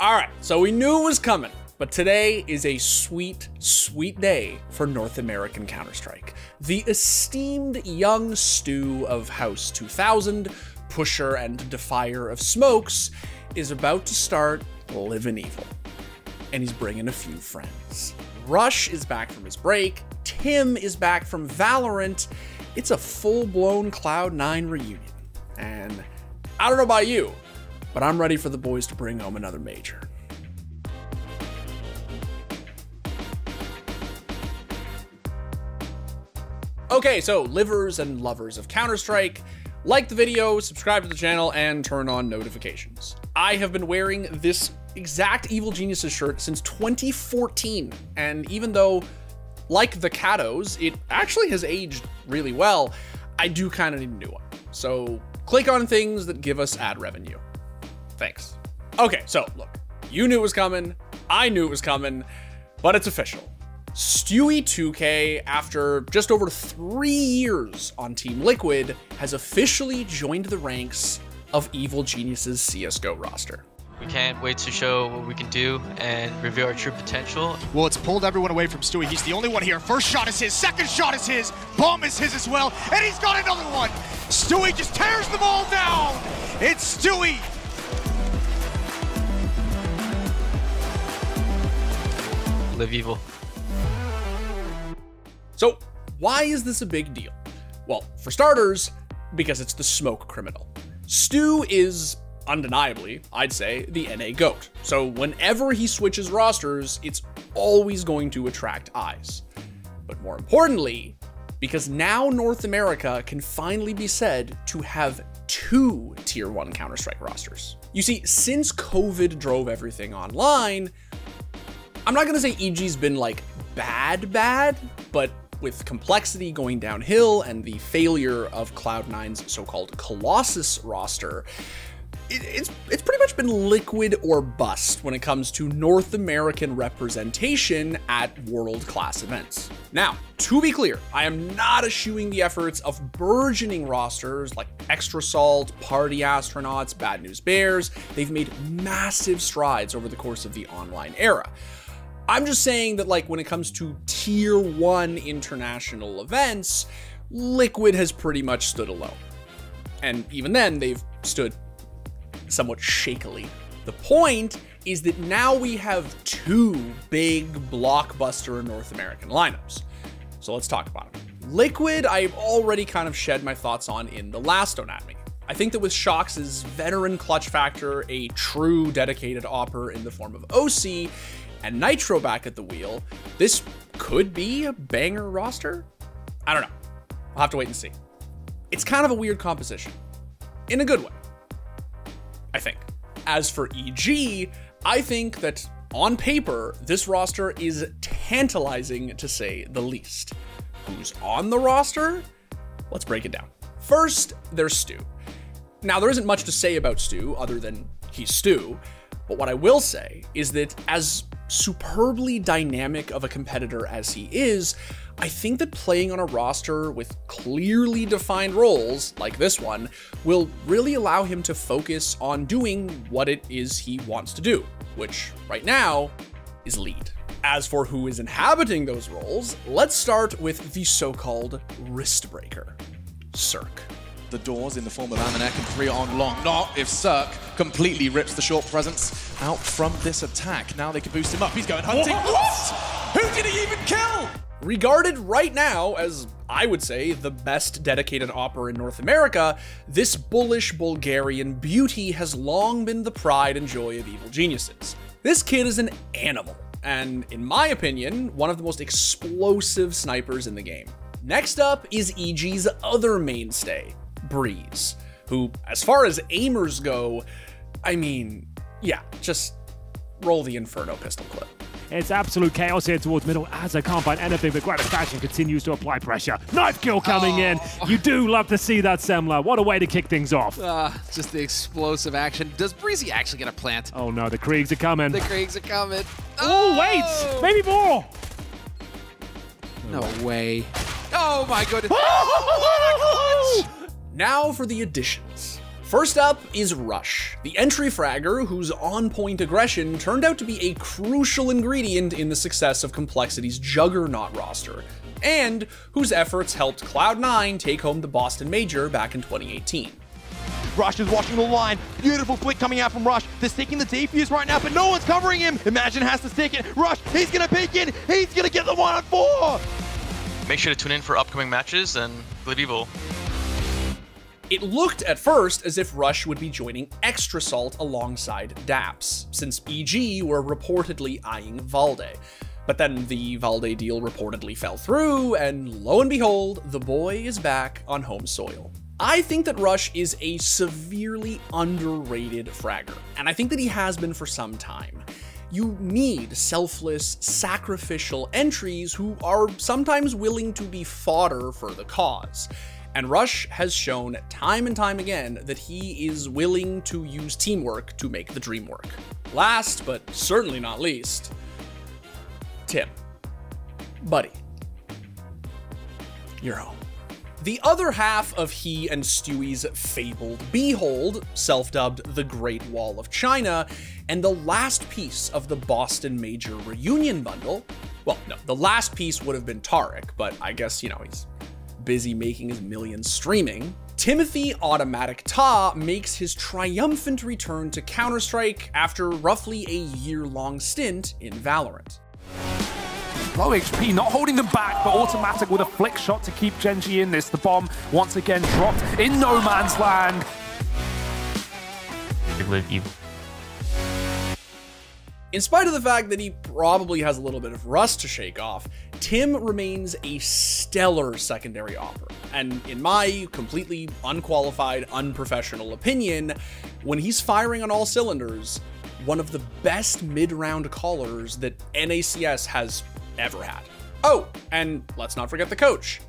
All right, so we knew it was coming, but today is a sweet, sweet day for North American Counter-Strike. The esteemed young stew of House 2000, pusher and defier of smokes, is about to start living evil. And he's bringing a few friends. Rush is back from his break, Tim is back from Valorant. It's a full-blown Cloud9 reunion. And I don't know about you, but I'm ready for the boys to bring home another major. Okay, so livers and lovers of Counter-Strike, like the video, subscribe to the channel, and turn on notifications. I have been wearing this exact Evil Geniuses shirt since 2014, and even though, like the Catos, it actually has aged really well, I do kind of need a new one. So click on things that give us ad revenue. Thanks. Okay, so look, you knew it was coming, I knew it was coming, but it's official. Stewie2K, after just over three years on Team Liquid, has officially joined the ranks of Evil Geniuses CSGO roster. We can't wait to show what we can do and reveal our true potential. Well, it's pulled everyone away from Stewie. He's the only one here. First shot is his, second shot is his, bomb is his as well, and he's got another one. Stewie just tears them all down. It's Stewie. Live evil. So, why is this a big deal? Well, for starters, because it's the smoke criminal. Stu is undeniably, I'd say, the NA GOAT. So whenever he switches rosters, it's always going to attract eyes. But more importantly, because now North America can finally be said to have two tier 1 Counter-Strike rosters. You see, since COVID drove everything online, I'm not gonna say EG's been like bad bad, but with complexity going downhill and the failure of Cloud9's so-called Colossus roster, it, it's it's pretty much been liquid or bust when it comes to North American representation at world-class events. Now, to be clear, I am not eschewing the efforts of burgeoning rosters like Extra Salt, Party Astronauts, Bad News Bears. They've made massive strides over the course of the online era. I'm just saying that like when it comes to tier one international events, Liquid has pretty much stood alone. And even then, they've stood somewhat shakily. The point is that now we have two big blockbuster North American lineups. So let's talk about them. Liquid, I've already kind of shed my thoughts on in the last Don't At Me. I think that with Shox' veteran clutch factor, a true dedicated AWPer in the form of oSee, and nitr0 back at the wheel, this could be a banger roster? I don't know. I'll have to wait and see. It's kind of a weird composition. In a good way. I think. As for EG, I think that on paper, this roster is tantalizing to say the least. Who's on the roster? Let's break it down. First, there's Stu. Now, there isn't much to say about Stu other than he's Stu, but what I will say is that as superbly dynamic of a competitor as he is, I think that playing on a roster with clearly defined roles, like this one, will really allow him to focus on doing what it is he wants to do, which right now is lead. As for who is inhabiting those roles, let's start with the so-called wrist breaker, CeRq the doors in the form of Amanek and three on long. Not if CeRq completely rips the short presence out from this attack. Now they can boost him up. He's going hunting. What? what? Who did he even kill? Regarded right now as, I would say, the best dedicated AWPer in North America, this bullish Bulgarian beauty has long been the pride and joy of Evil Geniuses. This kid is an animal, and in my opinion, one of the most explosive snipers in the game. Next up is EG's other mainstay, Brehze, who, as far as aimers go, I mean, yeah, just roll the Inferno pistol clip. It's absolute chaos here towards middle as I can't find anything, but Gratification continues to apply pressure. Knife kill coming oh. in. You do love to see that, Semmler. What a way to kick things off. Uh, just the explosive action. Does Breezy actually get a plant? Oh no, the Kriegs are coming. The Kriegs are coming. Oh, wait! Maybe more! No way. Oh my goodness. Now for the additions. First up is Rush, the entry fragger whose on-point aggression turned out to be a crucial ingredient in the success of Complexity's Juggernaut roster, and whose efforts helped Cloud9 take home the Boston Major back in 2018. Rush is watching the line. Beautiful flick coming out from Rush. They're sticking the defuse right now, but no one's covering him. Imagine has to stick it. Rush, he's going to peek in. He's going to get the one on four. Make sure to tune in for upcoming matches and Bleed Evil. It looked at first as if Rush would be joining Extra Salt alongside Daps, since EG were reportedly eyeing Valde. But then the Valde deal reportedly fell through, and lo and behold, the boy is back on home soil. I think that Rush is a severely underrated fragger, and I think that he has been for some time. You need selfless, sacrificial entries who are sometimes willing to be fodder for the cause. And Rush has shown time and time again that he is willing to use teamwork to make the dream work. Last, but certainly not least, Tim. Buddy. You're home. The other half of he and Stewie's fabled Behold, self-dubbed the Great Wall of China, and the last piece of the Boston Major reunion bundle, well, no, the last piece would have been Tarik, but I guess, you know, he's busy making his millions streaming, Timothy autimatic Ta makes his triumphant return to Counter-Strike after roughly a year-long stint in Valorant. Low HP, not holding them back, but autimatic with a flick shot to keep Gen.G in this. The bomb once again dropped in no man's land. In spite of the fact that he probably has a little bit of rust to shake off, Tim remains a stellar secondary AWPer. And in my completely unqualified, unprofessional opinion, when he's firing on all cylinders, one of the best mid-round callers that NACS has ever had. Oh, and let's not forget the coach,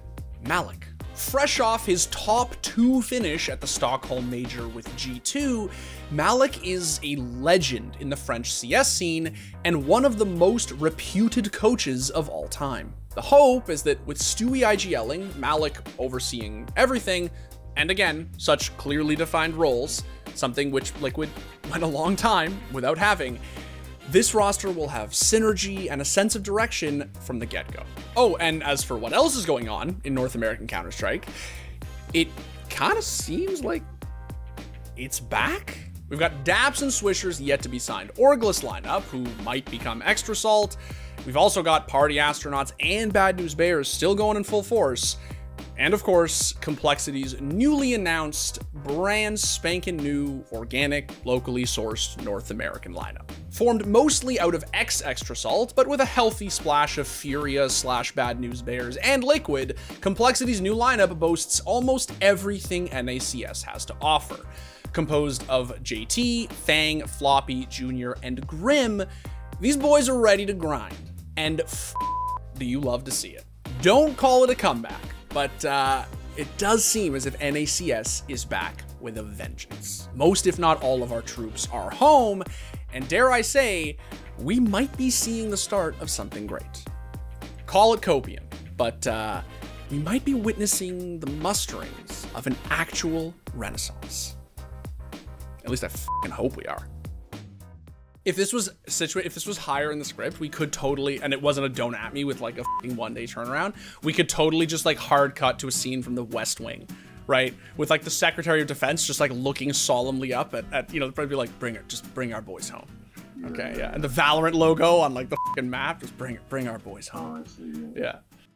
maLeK. Fresh off his top two finish at the Stockholm Major with G2, maLeK is a legend in the French CS scene and one of the most reputed coaches of all time. The hope is that with Stewie IGLing, maLeK overseeing everything, and again, such clearly defined roles, something which Liquid went a long time without having, this roster will have synergy and a sense of direction from the get-go. Oh, and as for what else is going on in North American Counter-Strike, it kind of seems like it's back. We've got Daps and Swishers yet to be signed. Orgless lineup, who might become Extra Salt. We've also got Party Astronauts and Bad News Bears still going in full force. And of course, Complexity's newly announced, brand spanking new, organic, locally sourced North American lineup. Formed mostly out of X Extra Salt, but with a healthy splash of Furia slash Bad News Bears and Liquid, Complexity's new lineup boasts almost everything NACS has to offer. Composed of JT, Fang, Floppy, Junior, and Grim, these boys are ready to grind. And do you love to see it. Don't call it a comeback but uh, it does seem as if NACS is back with a vengeance. Most, if not all, of our troops are home, and dare I say, we might be seeing the start of something great. Call it copium, but uh, we might be witnessing the musterings of an actual renaissance. At least I fing hope we are if this was situated, if this was higher in the script, we could totally, and it wasn't a don't at me with like a one day turnaround, we could totally just like hard cut to a scene from the West Wing, right? With like the Secretary of Defense just like looking solemnly up at, at you know, probably be like, bring it, just bring our boys home. Okay, yeah. And the Valorant logo on like the map, just bring it, bring our boys home. Oh, yeah.